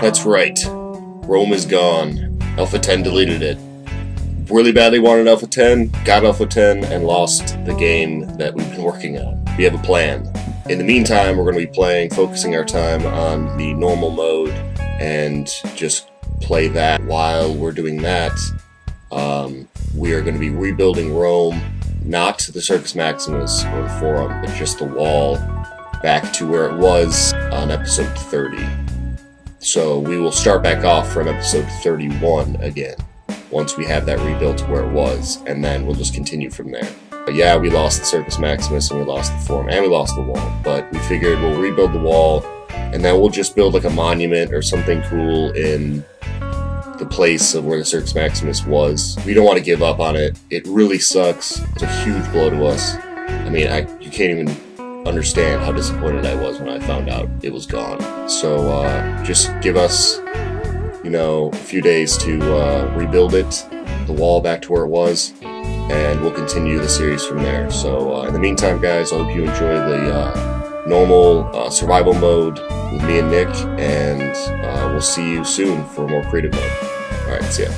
That's right. Rome is gone. Alpha 10 deleted it. Really badly wanted Alpha 10, got Alpha 10, and lost the game that we've been working on. We have a plan. In the meantime, we're going to be playing, focusing our time on the normal mode, and just play that. While we're doing that, um, we are going to be rebuilding Rome, not the Circus Maximus or the Forum, but just the wall back to where it was on episode 30. So we will start back off from episode 31 again once we have that rebuilt to where it was, and then we'll just continue from there. But yeah, we lost the Circus Maximus and we lost the Forum and we lost the wall, but we figured we'll rebuild the wall and then we'll just build like a monument or something cool in the place of where the Circus Maximus was. We don't want to give up on it. It really sucks. It's a huge blow to us. I mean, I you can't even understand how disappointed I was when I found out it was gone. So uh, just give us, you know, a few days to uh, rebuild it, the wall back to where it was, and we'll continue the series from there. So uh, in the meantime, guys, I hope you enjoy the uh, normal uh, survival mode with me and Nick, and uh, we'll see you soon for more creative mode. All right, see ya.